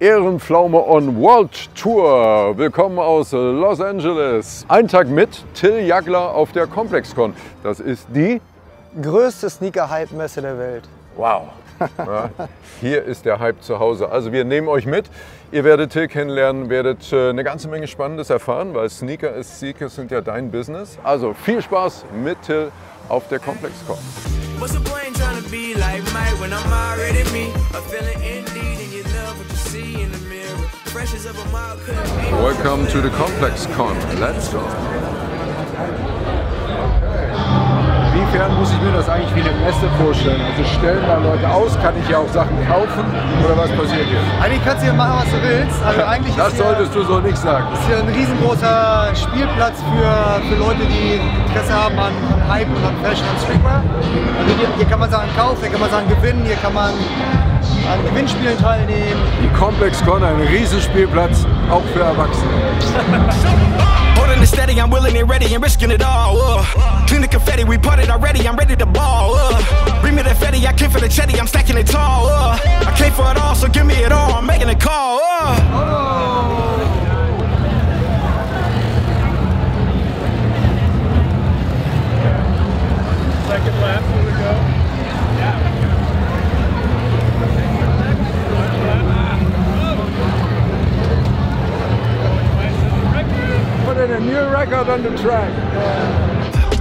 Ehrenpflaume on World Tour. Willkommen aus Los Angeles. Ein Tag mit Till Jagler auf der ComplexCon. Das ist die größte Sneaker-Hype-Messe der Welt. Wow. Ja, hier ist der Hype zu Hause. Also wir nehmen euch mit. Ihr werdet Till kennenlernen, werdet äh, eine ganze Menge Spannendes erfahren, weil Sneaker ist Sneaker sind ja dein Business. Also viel Spaß mit Till auf der ComplexCon. What's the point trying to be like Mike when I'm already me? A feeling indeed Welcome to the ComplexCon. Let's go. Inwiefern muss ich mir das eigentlich wie eine Messe vorstellen? Also stellen da Leute aus, kann ich ja auch Sachen kaufen oder was passiert hier? Eigentlich kannst du hier machen, was du willst. Also eigentlich das hier, solltest du so nicht sagen. Das ist hier ein riesengroßer Spielplatz für, für Leute, die Interesse haben an, an Hype und an Fashion und Streetwear. Also hier, hier kann man Sachen kaufen, hier kann man Sachen gewinnen, hier kann man an Gewinnspielen teilnehmen. Die ComplexCon, ein Riesenspielplatz, auch für Erwachsene. Holding it steady, I'm willing and ready and risking it all. Uh. Clean the confetti, we put it already, I'm ready to ball. Uh. Bring me the fetty, I came for the chetty, I'm stacking it tall. Uh. I came for it all, so give me it all, I'm making a call. Uh. Second lap, here we go. Putting a new record on the track.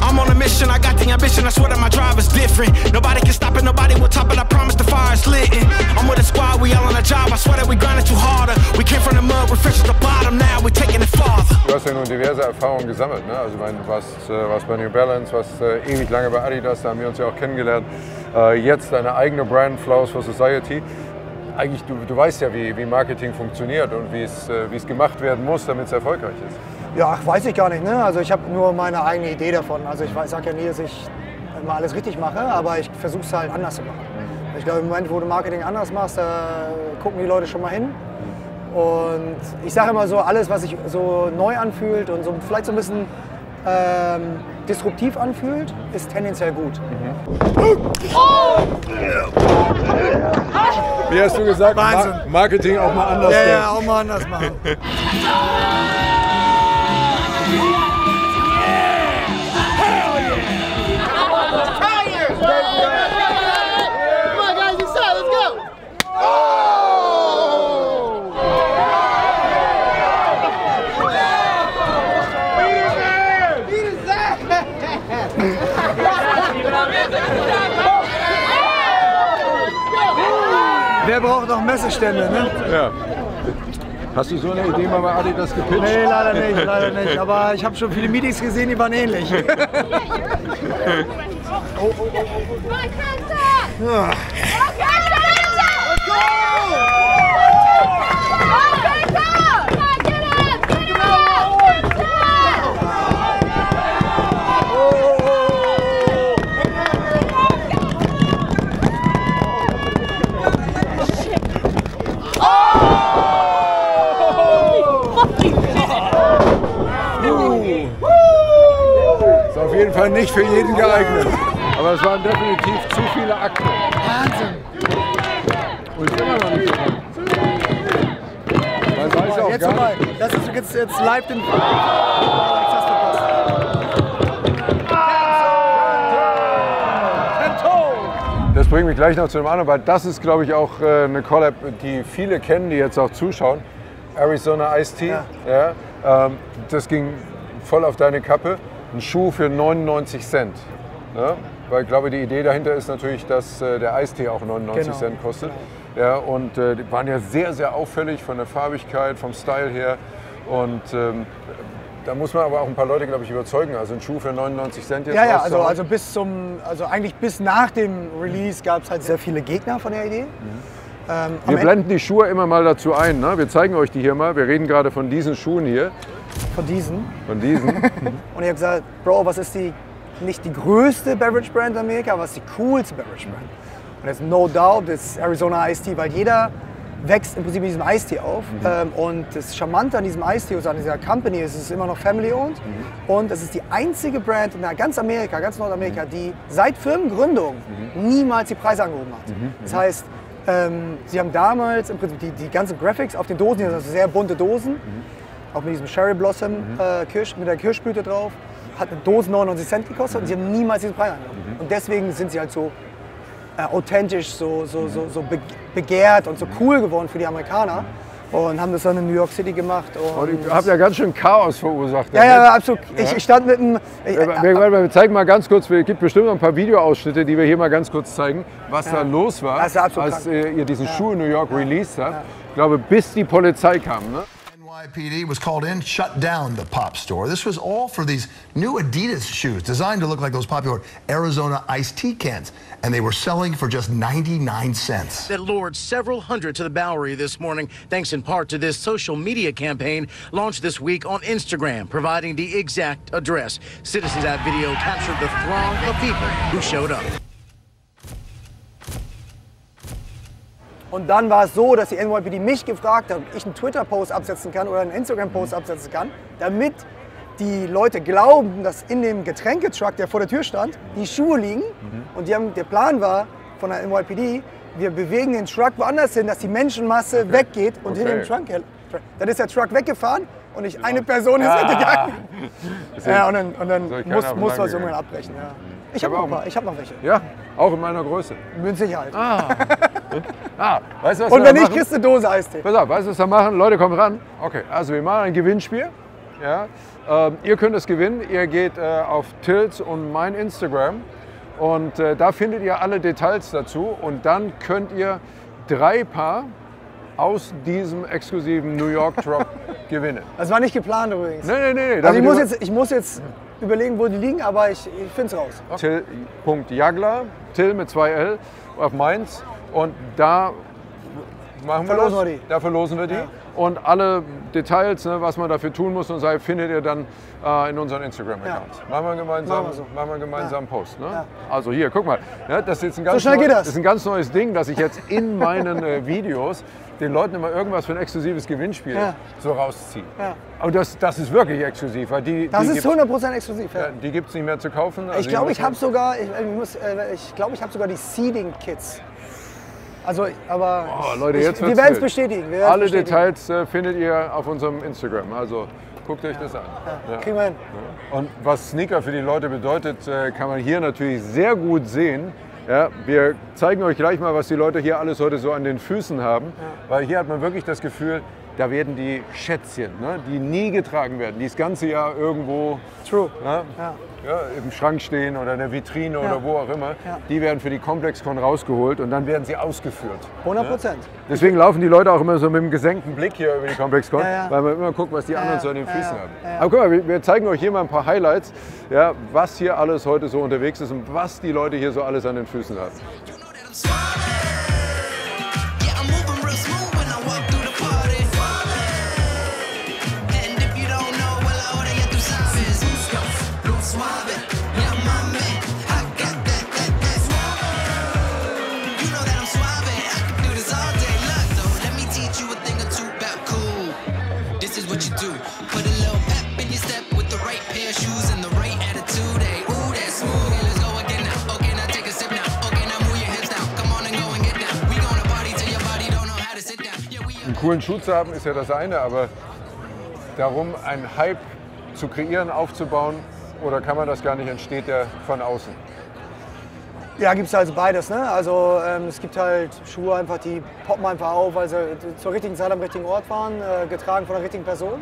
I'm on a mission, I got the ambition, I swear that my drive is different. Nobody can stop it, nobody will top it, I promise the fire is lit. I'm with a squad, we all on a job, I swear that we grinding too harder. We came from the mud, we're fresh at the bottom, now we're taking it farther. Du hast ja nun diverse Erfahrungen gesammelt, ne? Also mein, was, was bei New Balance, was äh, ewig lange bei Adidas, da haben wir uns ja auch kennengelernt. Äh, jetzt deine eigene Brand, Flowers for Society. Eigentlich, du, du weißt ja, wie, wie Marketing funktioniert und wie es, äh, wie es gemacht werden muss, damit es erfolgreich ist. Ja, weiß ich gar nicht. Ne? Also ich habe nur meine eigene Idee davon. Also ich sage ja nie, dass ich immer alles richtig mache, aber ich versuche es halt anders zu machen. Ich glaube, im Moment, wo du Marketing anders machst, da gucken die Leute schon mal hin. Und ich sage immer so, alles, was sich so neu anfühlt und so vielleicht so ein bisschen ähm, disruptiv anfühlt, ist tendenziell gut. Wie hast du gesagt? Wahnsinn. Mar Marketing auch mal anders Ja, denken. ja, auch mal anders machen. Wer braucht noch Messestände, ne? Ja. Hast du so eine Idee mal bei Adidas gepitcht? Nee, leider nicht, leider nicht. Aber ich habe schon viele Meetings gesehen, die waren ähnlich. Ja. Ist auf jeden Fall nicht für jeden geeignet. Aber es waren definitiv zu viele Akten. Wahnsinn. Und ist immer noch nicht. Man weiß auch Jetzt gar mal, nicht. das ist jetzt, jetzt live den. Das bringt mich gleich noch zu dem anderen, weil das ist, glaube ich, auch äh, eine Collab, die viele kennen, die jetzt auch zuschauen. Arizona Ice Tea. Ja. Ja. ähm, das ging voll auf deine Kappe. Ein Schuh für 99 Cent. Ne? Weil ich glaube, die Idee dahinter ist natürlich, dass äh, der Eistee auch 99 Genau. Cent kostet. Ja, und äh, die waren ja sehr, sehr auffällig von der Farbigkeit, vom Style her. Und ähm, da muss man aber auch ein paar Leute, glaube ich, überzeugen. Also ein Schuh für 99 Cent jetzt Ja, ja, also, also bis zum, also eigentlich bis nach dem Release gab es halt sehr viele Gegner von der Idee. Ähm, am Wir Ende blenden die Schuhe immer mal dazu ein. Ne? Wir zeigen euch die hier mal. Wir reden gerade von diesen Schuhen hier. Von diesen. Von diesen. Und ich habe gesagt, Bro, was ist die, nicht die größte Beverage Brand in Amerika, was ist die coolste Beverage Brand? Und jetzt no doubt ist Arizona Iced Tea, weil jeder wächst im Prinzip mit diesem Eistee auf. Ähm, und das Charmante an diesem Eistee und an dieser Company ist, es ist immer noch family owned. Und es ist die einzige Brand in ganz Amerika, ganz Nordamerika, die seit Firmengründung niemals die Preise angehoben hat. Das heißt, Ähm, sie haben damals im Prinzip die, die ganzen Graphics auf den Dosen, die sind also sehr bunte Dosen, auch mit diesem Cherry Blossom äh, Kirsch, mit der Kirschblüte drauf, hat eine Dose 99 Cent gekostet und sie haben niemals diesen Preis angenommen. Und deswegen sind sie halt so äh, authentisch, so, so, so, so be begehrt und so cool geworden für die Amerikaner und haben das dann in New York City gemacht. Und, Und ich habe ja ganz schön Chaos verursacht. ja, ja, absolut. Ich, ich stand mit einem. Ich, Wir, wir, wir zeigen mal ganz kurz, es gibt bestimmt noch ein paar Videoausschnitte, die wir hier mal ganz kurz zeigen, was da los war, als krank. äh, ihr diesen Schuh in New York released habt. Ich glaube, bis die Polizei kam. Ne? NYPD was called in, shut down the pop store. This was all for these new Adidas shoes designed to look like those popular Arizona iced tea cans. And they were selling for just 99 cents. that lured several hundred to the Bowery this morning, thanks in part to this social media campaign launched this week on Instagram, providing the exact address. Citizens that video captured the throng of people who showed up. Und dann war es so, dass die NYPD mich gefragt hat, ob ich einen Twitter-Post absetzen kann oder einen Instagram-Post absetzen kann, damit die Leute glauben, dass in dem Getränketruck, der vor der Tür stand, die Schuhe liegen. Und die haben, der Plan war von der NYPD, wir bewegen den Truck woanders hin, dass die Menschenmasse weggeht und Okay. hinter dem Truck hält. Dann ist der Truck weggefahren und ich, eine Person ist weggegangen. Ja, und dann, und dann muss, muss Leim was irgendwann abbrechen. Ja. Ich habe hab noch, ich hab noch welche. Ja, auch in meiner Größe. Mit Sicherheit. Ah, weißt du, was und wir wenn nicht, kriegst du eine Dose Eistee. Pass auf, weißt du, was wir machen? Leute, kommt ran. Okay, also wir machen ein Gewinnspiel. Ja? Ähm, ihr könnt es gewinnen. Ihr geht äh, auf Tilts und mein Instagram und äh, da findet ihr alle Details dazu und dann könnt ihr drei Paar aus diesem exklusiven New York Drop gewinnen. Das war nicht geplant übrigens. Nee, nee, nee. nee. Also ich muss, jetzt, ich muss jetzt überlegen, wo die liegen, aber ich, ich finde es raus. Till.jagler, Till mit zwei L auf Mainz und da machen wir Verlosen das. wir die. Da verlosen wir die. Und alle Details, ne, was man dafür tun muss und sei, findet ihr dann äh, in unseren Instagram-Accounts. Machen wir gemeinsam, Machen wir so. machen wir gemeinsam einen Post. Ne? Ja. Also hier, guck mal. Ja, das, ist ein ganz schnell neu- geht das. das ist ein ganz neues Ding, dass ich jetzt in meinen äh, Videos den Leuten immer irgendwas für ein exklusives Gewinnspiel Ja. so rausziehe. Ja. Und das, das ist wirklich exklusiv, weil die, Das die ist gibt's- 100% exklusiv. Ja. ja, die gibt es nicht mehr zu kaufen. Also ich glaube, ich habe sogar, ich, ich, muss, äh, ich, habe sogar die Seeding Kits. Also, aber Oh, Leute, ich, jetzt wir wird's werden es bestätigen. Wir Alle bestätigen. Details äh, findet ihr auf unserem Instagram. Also guckt euch das an. Ja. Kriegen wir hin. Und was Sneaker für die Leute bedeutet, äh, kann man hier natürlich sehr gut sehen. Ja, wir zeigen euch gleich mal, was die Leute hier alles heute so an den Füßen haben. Weil hier hat man wirklich das Gefühl, da werden die Schätzchen, ne, die nie getragen werden, die das ganze Jahr irgendwo True. ja, Ja. ja, im Schrank stehen oder in der Vitrine Ja. oder wo auch immer. Ja. Die werden für die ComplexCon rausgeholt und dann werden sie ausgeführt. 100 Prozent. Deswegen laufen die Leute auch immer so mit dem gesenkten Blick hier über die ComplexCon, Ja, ja. weil man immer guckt, was die anderen so an den Füßen ja, haben. ja, ja. Aber guck mal, wir, wir zeigen euch hier mal ein paar Highlights, ja, was hier alles heute so unterwegs ist und was die Leute hier so alles an den Füßen haben. Coolen Schuh zu haben ist ja das eine, aber darum, einen Hype zu kreieren, aufzubauen, oder kann man das gar nicht, entsteht der von außen? Ja, gibt es also beides. Ne? Also ähm, es gibt halt Schuhe einfach, die poppen einfach auf, weil sie zur richtigen Zeit am richtigen Ort waren, äh, getragen von der richtigen Person.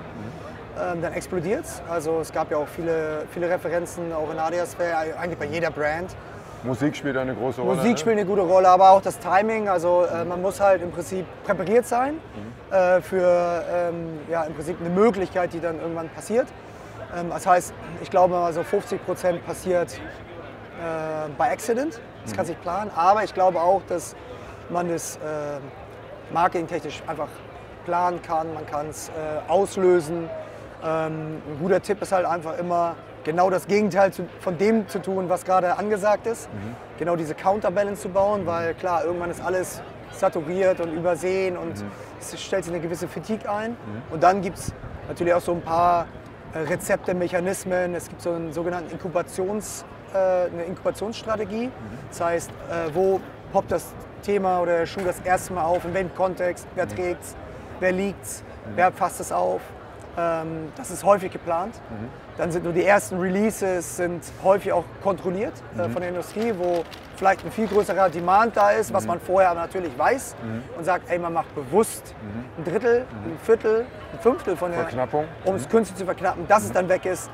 Ähm, dann explodiert es. Also es gab ja auch viele, viele Referenzen, auch in Adidas-Sphäre, eigentlich bei jeder Brand. Musik spielt eine große Rolle. Musik ne? spielt eine gute Rolle, aber auch das Timing. Also äh, man muss halt im Prinzip präpariert sein äh, für ähm, ja, im Prinzip eine Möglichkeit, die dann irgendwann passiert. Ähm, das heißt, ich glaube, also 50 Prozent passiert äh, by accident. Das kann sich planen. Aber ich glaube auch, dass man das äh, marketingtechnisch einfach planen kann. Man kann es äh, auslösen. Ähm, ein guter Tipp ist halt einfach immer genau das Gegenteil zu, von dem zu tun, was gerade angesagt ist. Genau diese Counterbalance zu bauen, weil klar, irgendwann ist alles saturiert und übersehen und es stellt sich eine gewisse Fatigue ein. Und dann gibt es natürlich auch so ein paar äh, Rezepte, Mechanismen. Es gibt so einen sogenannten Inkubations, äh, eine Inkubationsstrategie. Das heißt, äh, wo poppt das Thema oder der Schuh das erste Mal auf, in welchem Kontext, wer trägt's, wer liegt's, wer fasst es auf. Ähm, das ist häufig geplant. Dann sind nur die ersten Releases sind häufig auch kontrolliert äh, von der Industrie, wo vielleicht ein viel größerer Demand da ist, was man vorher aber natürlich weiß und sagt, ey, man macht bewusst ein Drittel, ein Viertel, ein Fünftel von der Verknappung. um es künstlich zu verknappen, dass es dann weg ist.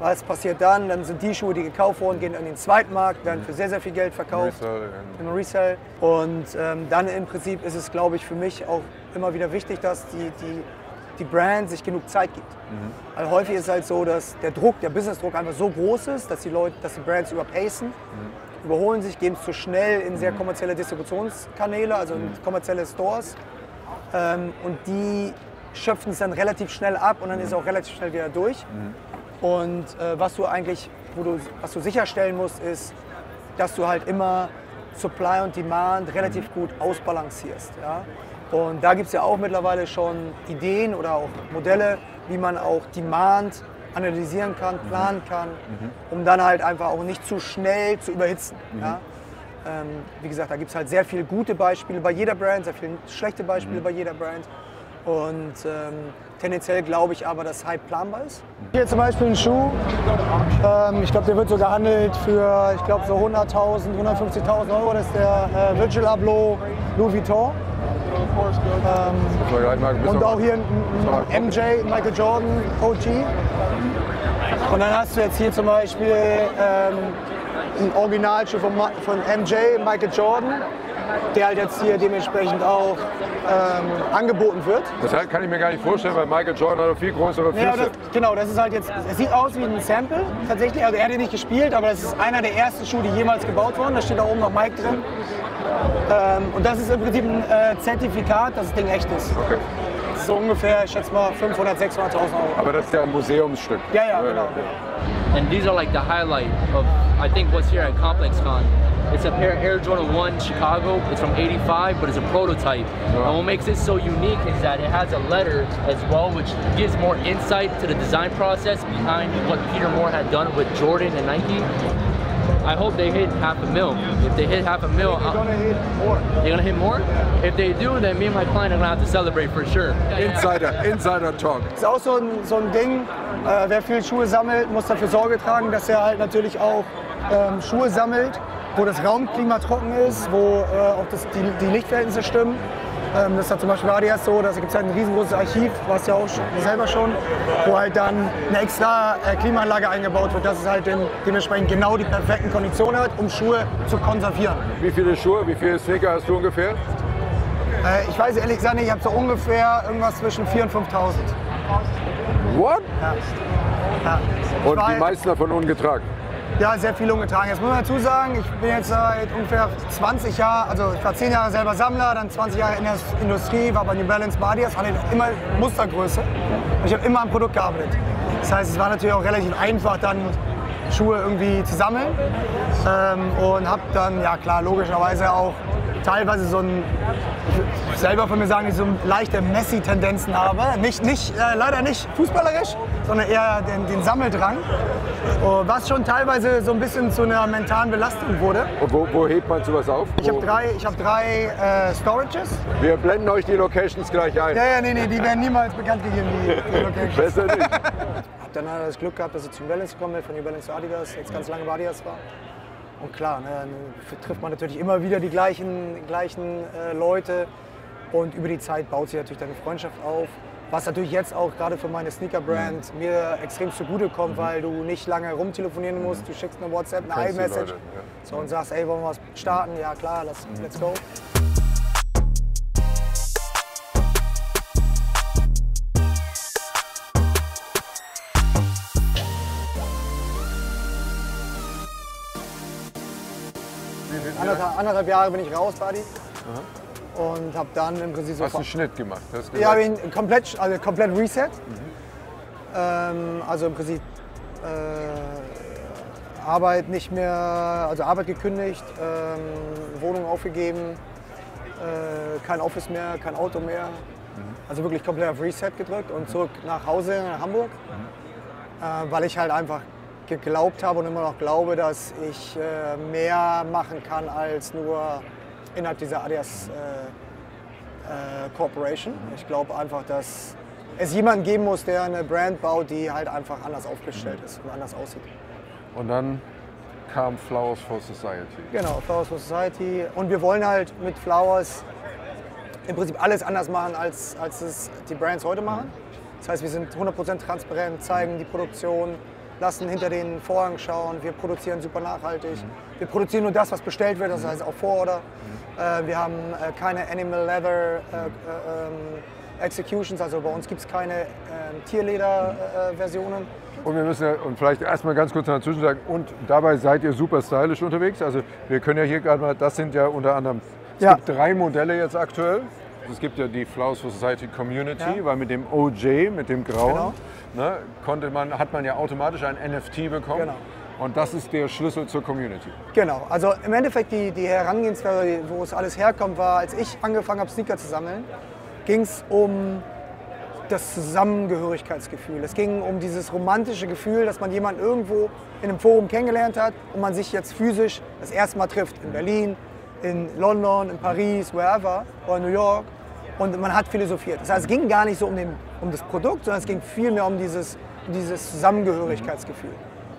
Was passiert dann? Dann sind die Schuhe, die gekauft wurden, gehen in den Zweitmarkt, werden für sehr, sehr viel Geld verkauft Resell, im Resell. Und ähm, dann im Prinzip ist es, glaube ich, für mich auch immer wieder wichtig, dass die, die, die Brand sich genug Zeit gibt. Weil häufig ist es halt so, dass der Druck, der Businessdruck einfach so groß ist, dass die Leute, dass die Brands überpacen, überholen sich, gehen zu schnell in sehr kommerzielle Distributionskanäle, also in kommerzielle Stores. Ähm, und die schöpfen es dann relativ schnell ab und dann ist es auch relativ schnell wieder durch. Und äh, was du eigentlich, wo du, was du sicherstellen musst, ist, dass du halt immer Supply und Demand relativ gut ausbalancierst. Ja? Und da gibt es ja auch mittlerweile schon Ideen oder auch Modelle, wie man auch Demand analysieren kann, planen kann, um dann halt einfach auch nicht zu schnell zu überhitzen. Ja? Ähm, wie gesagt, da gibt es halt sehr viele gute Beispiele bei jeder Brand, sehr viele schlechte Beispiele bei jeder Brand. Und ähm, tendenziell glaube ich aber, dass Hype planbar ist. Hier zum Beispiel ein Schuh. Ähm, ich glaube, der wird so gehandelt für, ich glaube, so 100.000, 150.000 Euro. Das ist der äh, Virgil Abloh Louis Vuitton. Bisschen Und auch hier MJ, Michael Jordan, OG. Und dann hast du jetzt hier zum Beispiel ähm, ein Originalschuh von, von MJ, Michael Jordan, der halt jetzt hier dementsprechend auch ähm, angeboten wird. Das halt kann ich mir gar nicht vorstellen, weil Michael Jordan hat noch viel größere Füße. Ja, das, genau, das ist halt jetzt, es sieht aus wie ein Sample tatsächlich. Also er hat ihn nicht gespielt, aber das ist einer der ersten Schuhe, die jemals gebaut wurden. Da steht da oben noch Mike drin. Ähm, und das ist im Prinzip ein äh, Zertifikat, dass das Ding echt ist. Das ist so ungefähr, ich schätze mal, 500.000, 600.000 Euro. Aber das ist ja ein Museumsstück. Ja, ja, genau. And these are like the highlight of, I think, what's here at ComplexCon. It's a pair of Air Jordan 1 Chicago. It's from 85, but it's a prototype. And what makes it so unique is that it has a letter as well, which gives more insight to the design process behind what Peter Moore had done with Jordan and Nike. I hope they hit half a mil. If they hit half a mil, They're gonna hit more. they're gonna hit more. If they do, then me and my client are gonna have to celebrate for sure. Insider, Insider Talk. Ist auch so ein, so ein Ding, äh, wer viel Schuhe sammelt, muss dafür Sorge tragen, dass er halt natürlich auch ähm, Schuhe sammelt, wo das Raumklima trocken ist, wo äh, auch das, die, die Lichtverhältnisse stimmen. Ähm, das hat zum Beispiel Adidas so, da gibt es halt ein riesengroßes Archiv, was ja auch schon, selber schon, wo halt dann eine extra äh, Klimaanlage eingebaut wird, dass es halt den, dementsprechend genau die perfekten Konditionen hat, um Schuhe zu konservieren. Wie viele Schuhe, wie viele Sneaker hast du ungefähr? Äh, ich weiß ehrlich gesagt nicht, ich habe so ungefähr irgendwas zwischen 4.000 und 5.000. What? Ja. Und war- die meisten davon ungetragen. Ja, sehr viel umgetragen. Jetzt muss man dazu sagen, ich bin jetzt seit ungefähr 20 Jahren, also ich war 10 Jahre selber Sammler, dann 20 Jahre in der Industrie, war bei New Balance, bei Adidas, hatte immer Mustergröße. Und ich habe immer am Produkt gearbeitet. Das heißt, es war natürlich auch relativ einfach, dann Schuhe irgendwie zu sammeln. Ähm, und habe dann, ja klar, logischerweise auch teilweise so ein, selber von mir sagen, dass ich so leichte Messi-Tendenzen habe. Nicht, nicht, äh, leider nicht fußballerisch, sondern eher den, den Sammeldrang. Oh, Was schon teilweise so ein bisschen zu einer mentalen Belastung wurde. Und wo, wo hebt man sowas auf? Ich habe drei, ich hab drei äh, Storages. Wir blenden euch die Locations gleich ein. Ja, ja, nee, nee, die werden niemals bekannt gegeben, die, die Locations. Besser nicht. Hab dann halt das Glück gehabt, dass ich zu New Balance gekommen bin, von New Balance zu Adidas, jetzt ganz lange bei Adidas war. Und klar, ne, dann trifft man natürlich immer wieder die gleichen, gleichen äh, Leute. Und über die Zeit baut sich natürlich dann eine Freundschaft auf. Was natürlich jetzt auch gerade für meine Sneaker-Brand mir extrem zugute kommt, weil du nicht lange rumtelefonieren musst. Du schickst eine WhatsApp, eine iMessage ja. so, und sagst, ey, wollen wir was starten? Ja klar, let's, let's go. Anderthalb, anderthalb Jahre bin ich raus, Buddy. Und habe dann im Prinzip so Hast einen Schnitt gemacht. Hast ja, gesagt, bin komplett, also komplett reset. Ähm, also im Prinzip äh, Arbeit nicht mehr, also Arbeit gekündigt, ähm, Wohnung aufgegeben, äh, kein Office mehr, kein Auto mehr. Also wirklich komplett auf Reset gedrückt und zurück nach Hause nach Hamburg, äh, weil ich halt einfach geglaubt habe und immer noch glaube, dass ich äh, mehr machen kann als nur innerhalb dieser Adidas äh, äh, Corporation. Ich glaube einfach, dass es jemanden geben muss, der eine Brand baut, die halt einfach anders aufgestellt ist und anders aussieht. Und dann kam Flowers for Society. Genau, Flowers for Society. Und wir wollen halt mit Flowers im Prinzip alles anders machen, als, als es die Brands heute machen. Das heißt, wir sind 100% transparent, zeigen die Produktion, lassen hinter den Vorhang schauen. Wir produzieren super nachhaltig. Wir produzieren nur das, was bestellt wird, das heißt auch Vororder. Äh, wir haben äh, keine Animal Leather äh, äh, ähm, Executions, also bei uns gibt es keine ähm, Tierleder-Versionen. Und wir müssen ja, und vielleicht erstmal ganz kurz dazwischen sagen, und dabei seid ihr super stylisch unterwegs. Also wir können ja hier gerade mal, das sind ja unter anderem, es Ja. gibt drei Modelle jetzt aktuell. Es gibt ja die for Society Community, Ja. weil mit dem OJ, mit dem Grauen, Genau. ne, konnte man, hat man ja automatisch ein NFT bekommen. Genau. Und das ist der Schlüssel zur Community. Genau, also im Endeffekt die, die Herangehensweise, wo es alles herkommt, war, als ich angefangen habe, Sneaker zu sammeln, ging es um das Zusammengehörigkeitsgefühl. Es ging um dieses romantische Gefühl, dass man jemanden irgendwo in einem Forum kennengelernt hat und man sich jetzt physisch das erste Mal trifft. In Berlin, in London, in Paris, wherever, oder in New York. Und man hat philosophiert. Das heißt, es ging gar nicht so um, den, um das Produkt, sondern es ging vielmehr um dieses, dieses Zusammengehörigkeitsgefühl.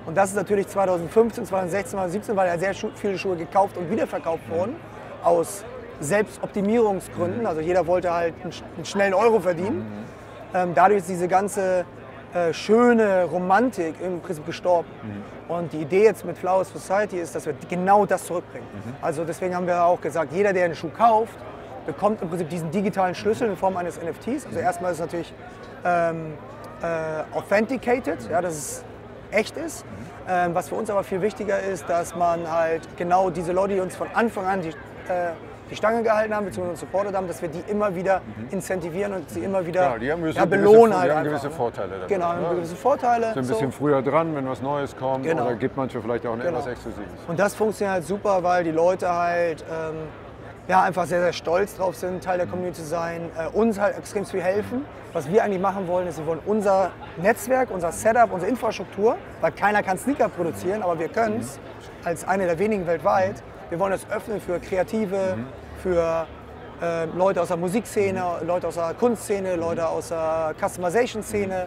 Und das ist natürlich 2015, 2016, 2017, weil ja sehr viele Schuhe gekauft und wiederverkauft wurden aus Selbstoptimierungsgründen. Also jeder wollte halt einen, einen schnellen Euro verdienen. Ähm, dadurch ist diese ganze äh, schöne Romantik im Prinzip gestorben. Und die Idee jetzt mit Flowers Society ist, dass wir genau das zurückbringen. Also deswegen haben wir auch gesagt, jeder, der einen Schuh kauft, bekommt im Prinzip diesen digitalen Schlüssel in Form eines NFTs. Also erstmal ist es natürlich ähm, äh, authenticated, ja, dass es echt ist. Ähm, was für uns aber viel wichtiger ist, dass man halt genau diese Leute, die uns von Anfang an die, äh, die Stange gehalten haben, beziehungsweise uns supportet haben, dass wir die immer wieder incentivieren und sie immer wieder Ja, die haben gewisse, ja, gewisse, belohnen die halt haben einfach, gewisse ne? Vorteile. Damit, Genau, ne? gewisse Vorteile. Sind ein so. bisschen früher dran, wenn was Neues kommt. Genau. Oder gibt manche vielleicht auch Genau. etwas Exklusives. Und das funktioniert halt super, weil die Leute halt ähm, ja, einfach sehr, sehr stolz drauf sind, Teil der Community zu sein, äh, uns halt extrem viel helfen. Was wir eigentlich machen wollen, ist, wir wollen unser Netzwerk, unser Setup, unsere Infrastruktur, weil keiner kann Sneaker produzieren, aber wir können es als eine der wenigen weltweit. Wir wollen es öffnen für Kreative, für äh, Leute aus der Musikszene, Leute aus der Kunstszene, Leute aus der Customization-Szene,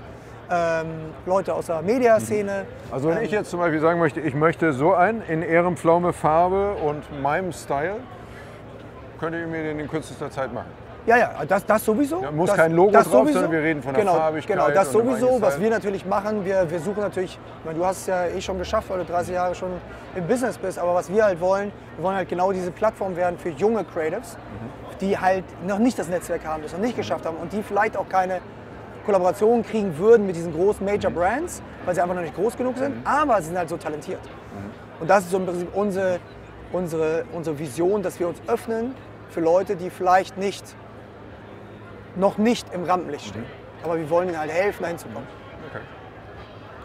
ähm, Leute aus der Mediaszene. Also wenn Ähm, ich jetzt zum Beispiel sagen möchte, ich möchte so ein in Ehrenpflaume Farbe und meinem Style, könnt ihr mir den in kürzester Zeit machen. Ja, ja, das, das sowieso. Ja, muss das, kein Logo das drauf, sowieso. sondern wir reden von der genau, Farbigkeit Genau, das sowieso. Was Style. wir natürlich machen, wir, wir suchen natürlich, ich meine, du hast es ja eh schon geschafft, weil du 30 Jahre schon im Business bist, aber was wir halt wollen, wir wollen halt genau diese Plattform werden für junge Creatives, Mhm. die halt noch nicht das Netzwerk haben, das noch nicht geschafft haben und die vielleicht auch keine Kollaborationen kriegen würden mit diesen großen Major Mhm. Brands, weil sie einfach noch nicht groß genug sind, aber sie sind halt so talentiert. Und das ist so im Prinzip unsere, unsere, unsere Vision, dass wir uns öffnen für Leute, die vielleicht nicht, noch nicht im Rampenlicht stehen. Aber wir wollen ihnen halt helfen, dahin zu kommen. Okay.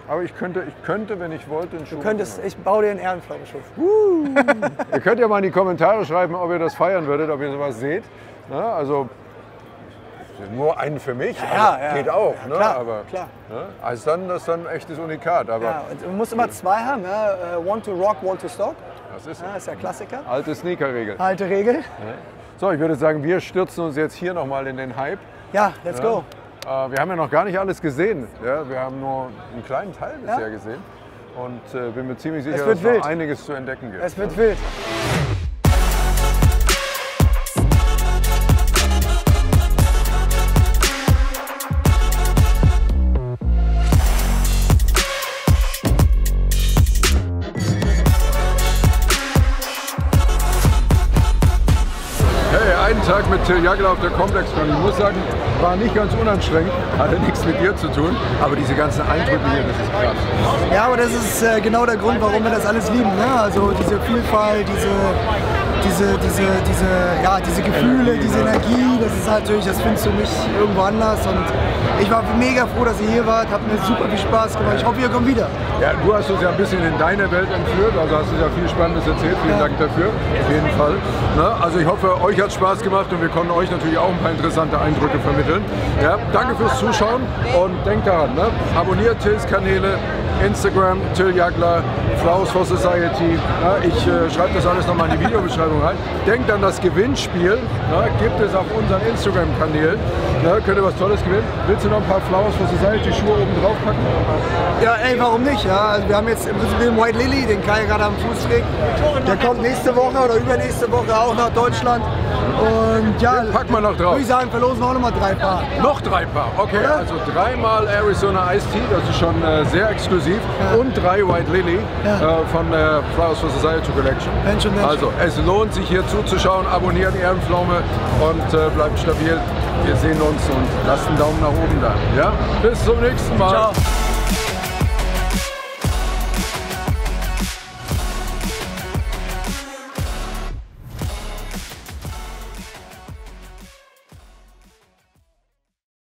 Aber ich könnte, ich könnte, wenn ich wollte, einen Schuh Du könntest, machen. ich baue dir einen Ehrenflammenschuh. Ihr könnt ja mal in die Kommentare schreiben, ob ihr das feiern würdet, ob ihr sowas seht. Na, also nur einen für mich, Ja, ja. geht auch. Ja, ne? klar, aber, klar. Ne? Also dann, das ist dann ein echtes Unikat. Aber du musst immer zwei haben. Äh, One to rock, one to stock. Das ist Ja, ist ja Klassiker. alte Sneaker-Regel. Alte Regel. So, ich würde sagen, wir stürzen uns jetzt hier nochmal in den Hype. Ja, let's go. Äh, wir haben ja noch gar nicht alles gesehen. Ja? Wir haben nur einen kleinen Teil bisher gesehen. Und äh, bin mir ziemlich sicher, dass es noch wild. einiges zu entdecken gibt. Es wird wild. Jagler auf der ComplexCon. Ich muss sagen, war nicht ganz unanstrengend, hatte nichts mit dir zu tun, aber diese ganzen Eindrücke hier, das ist krass. Ja, aber das ist äh, genau der Grund, warum wir das alles lieben. Ne? Also diese Vielfalt, diese, diese, diese, diese, ja, diese Gefühle, diese Energie, das ist halt natürlich, das findest du nicht irgendwo anders. Und ich war mega froh, dass ihr hier wart, hat mir super viel Spaß gemacht. Ich hoffe, ihr kommt wieder. Ja, du hast uns ja ein bisschen in deine Welt entführt, also hast uns ja viel Spannendes erzählt. Vielen Dank dafür, auf jeden Fall. Ne? Also ich hoffe, euch hat Spaß gemacht und wir konnten euch natürlich auch ein paar interessante Eindrücke vermitteln. Ja, danke fürs Zuschauen und denkt daran, ne? abonniert Tills Kanäle, Instagram, Till Jagler, Flowers for Society. Ja, ich äh, schreibe das alles nochmal in die Videobeschreibung rein. Denkt an das Gewinnspiel. Ja, gibt es auf unseren Instagram-Kanälen. Ja, könnt ihr was Tolles gewinnen. Willst du noch ein paar Flowers for Society Schuhe oben drauf packen? Ja, ey, warum nicht? Ja, also wir haben jetzt im Prinzip den White Lily, den Kai gerade am Fuß trägt. Der kommt nächste Woche oder übernächste Woche auch nach Deutschland. Und ja, Den packen wir noch drauf. würde ich sagen, verlosen wir auch nochmal drei Paar. Noch drei Paar, okay. Ja. Also dreimal Arizona Iced Tea, das ist schon äh, sehr exklusiv. Und drei White Lily Ja. äh, von der Flowers for Society Collection. Mensch und Mensch. Also es lohnt sich hier zuzuschauen, abonnieren Ehrenpflaume und äh, bleibt stabil. Wir sehen uns und lasst einen Daumen nach oben da. Ja? Bis zum nächsten Mal. Ciao.